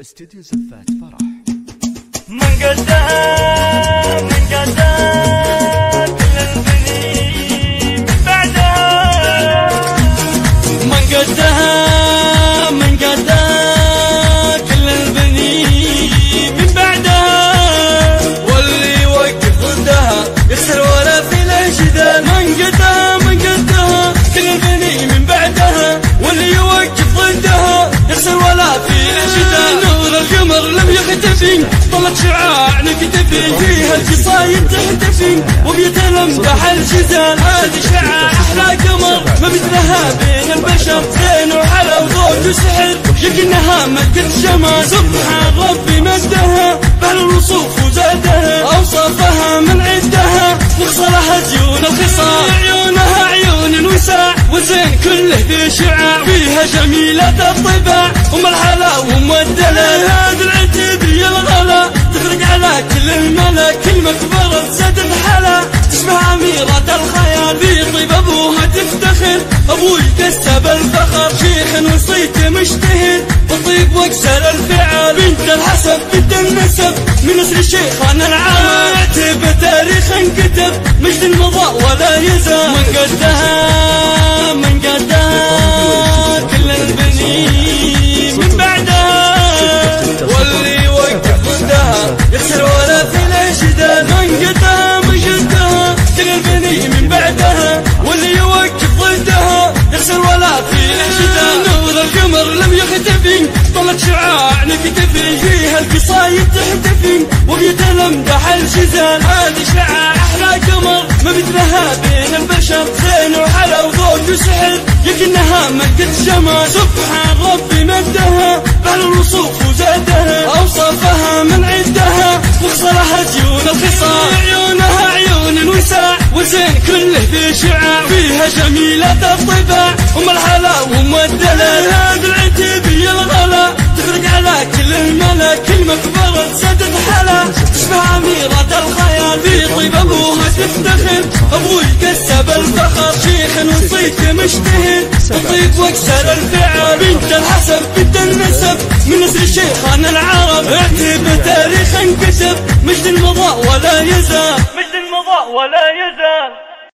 استديو زفات فرح. من قدها من قدها كل بعدها. من قدها. لم يختفي طلت شعاع نكتفي فيها القصايد تحتفي وبيتلمدح الجزال. هذه شعاع أحلى قمر. ما مثلها بين البشر. زين وحلا وذوق وسحر. يكنها ملكة جمال سبحان ربي مدها بل الوصوف وزادها. أوصافها من عدها نخصلها زيون الخصال. عيونها عيون الوساع وزين كله ذي شعاع فيها جميلة الطباع. ام برد زاد الحلا تشبه أميرة الخيال. في طيب أبوها تفتخر أبوي كسب الفخر. شيخ وصيت مشتهر وطيب وأكسر الفعال بنت الحسب بنت النسب من نسل شيخنا العام أعتب تاريخ انكتب مجد المضى ولا يزال. من قدها شعاع نكتفي فيها القصايد تحتفي وبيتلمدح الجزال. هذه شعاع أحلى قمر ما مثلها بين البشر. زين وحلا وذوق وسحر يكنها ملكة جمال سبحان ربي مدها بل الوصوف وزادها اوصافها من عدها وخصلها زيون الخصال. عيونها عيون الوساع وزين كله في شعاع. فيها جميلة الطباع ام الحلا وام الدلال أبوها تفتخر أبوي كسب الفخر. شيخ وصيت مشتهر. وطيب وأكسر الفعل بنت الحسب بنت النسب. من نسل شيخان العرب اعتب تاريخ انكتب مجد المضى ولا يزال. مجد المضى ولا يزال.